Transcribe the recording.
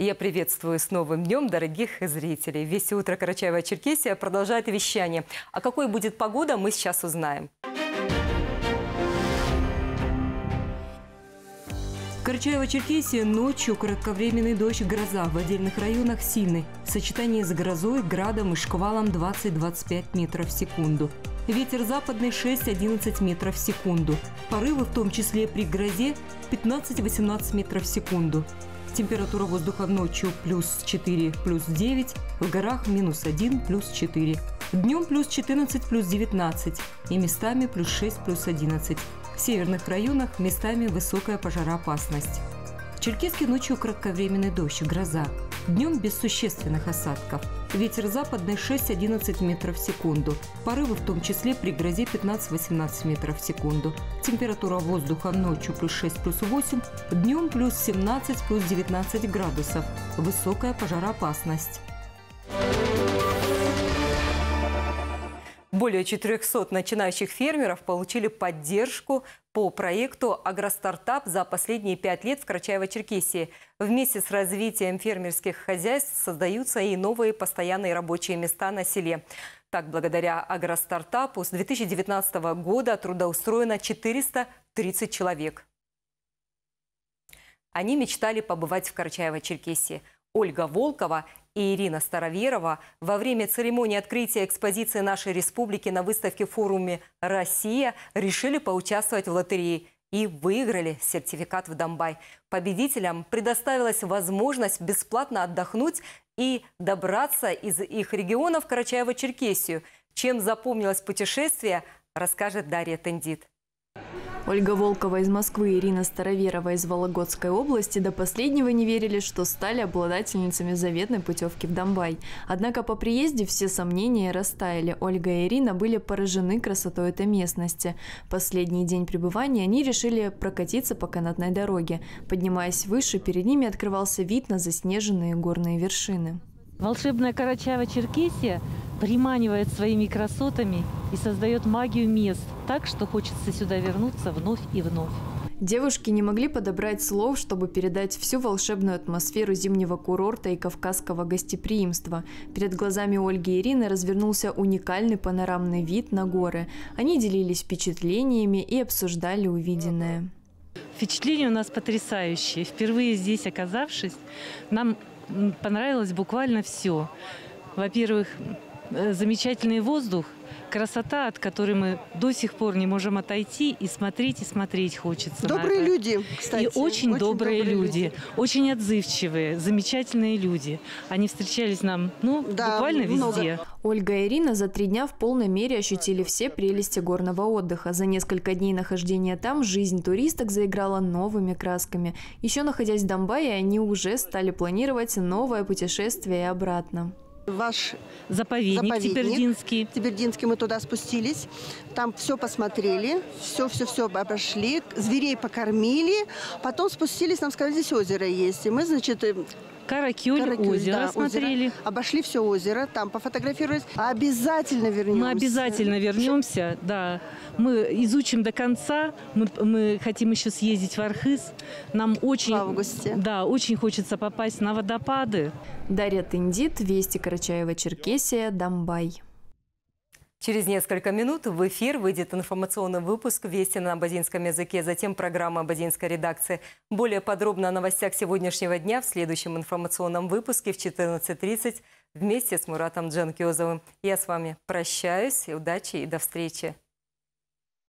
Я приветствую с новым днем, дорогих зрителей. Весь утро Карачаева-Черкесия продолжает вещание. А какой будет погода, мы сейчас узнаем. Карачаево-Черкесия ночью кратковременный дождь, гроза. В отдельных районах сильный. Сочетание с грозой, градом и шквалом 20-25 метров в секунду. Ветер западный 6-11 метров в секунду. Порывы, в том числе при грозе, 15-18 метров в секунду. Температура воздуха ночью плюс 4, плюс 9, в горах минус 1, плюс 4. Днем плюс 14, плюс 19 и местами плюс 6, плюс 11. В северных районах местами высокая пожароопасность. В Черкеске ночью кратковременный дождь, гроза. Днем без существенных осадков. Ветер западный 6-11 метров в секунду. Порывы в том числе при грозе 15-18 метров в секунду. Температура воздуха ночью плюс 6 плюс 8, днем плюс 17 плюс 19 градусов. Высокая пожароопасность. Более 400 начинающих фермеров получили поддержку по проекту «Агростартап» за последние пять лет в Карачаево-Черкесии. Вместе с развитием фермерских хозяйств создаются и новые постоянные рабочие места на селе. Так, благодаря агростартапу с 2019 года трудоустроено 430 человек. Они мечтали побывать в Карачаево-Черкесии. Ольга Волкова и Ирина Староверова во время церемонии открытия экспозиции нашей республики на выставке форуме «Россия» решили поучаствовать в лотерее и выиграли сертификат в Домбай. Победителям предоставилась возможность бесплатно отдохнуть и добраться из их регионов в Карачаево-Черкесию. Чем запомнилось путешествие, расскажет Дарья Тендит. Ольга Волкова из Москвы Ирина Староверова из Вологодской области до последнего не верили, что стали обладательницами заветной путевки в Донбай. Однако по приезде все сомнения растаяли. Ольга и Ирина были поражены красотой этой местности. Последний день пребывания они решили прокатиться по канатной дороге. Поднимаясь выше, перед ними открывался вид на заснеженные горные вершины. Волшебная Карачаево-Черкесия приманивает своими красотами и создает магию мест так, что хочется сюда вернуться вновь и вновь. Девушки не могли подобрать слов, чтобы передать всю волшебную атмосферу зимнего курорта и кавказского гостеприимства. Перед глазами Ольги и Ирины развернулся уникальный панорамный вид на горы. Они делились впечатлениями и обсуждали увиденное. Впечатления у нас потрясающие. Впервые здесь оказавшись, нам понравилось буквально все. Во-первых, замечательный воздух, красота, от которой мы до сих пор не можем отойти, и смотреть, и смотреть хочется. Добрые люди, кстати. И очень, очень добрые, добрые люди, люди, очень отзывчивые, замечательные люди. Они встречались нам, ну, да, буквально много. везде. Ольга и Ирина за три дня в полной мере ощутили все прелести горного отдыха. За несколько дней нахождения там жизнь туристок заиграла новыми красками. Еще находясь в Донбайе, они уже стали планировать новое путешествие и обратно. Ваш заповедник, заповедник Тибердинский. Тибердинский мы туда спустились, там все посмотрели, все-все-все обошли, зверей покормили, потом спустились, нам сказали, здесь озеро есть. И мы, значит, Каракюль, Каракюль озеро да, смотрели. Озеро. Обошли все озеро, там пофотографировались. Обязательно вернемся. Мы обязательно вернемся, да. Мы изучим до конца. Мы, мы хотим еще съездить в Архыз. Нам очень... В августе. Да, очень хочется попасть на водопады. Дарья Тындит, Вести Карачаева-Черкесия, Домбай. Через несколько минут в эфир выйдет информационный выпуск «Вести на абазинском языке», затем программа абазинской редакции. Более подробно о новостях сегодняшнего дня в следующем информационном выпуске в 14.30 вместе с Муратом Джанкиозовым. Я с вами прощаюсь, удачи и до встречи.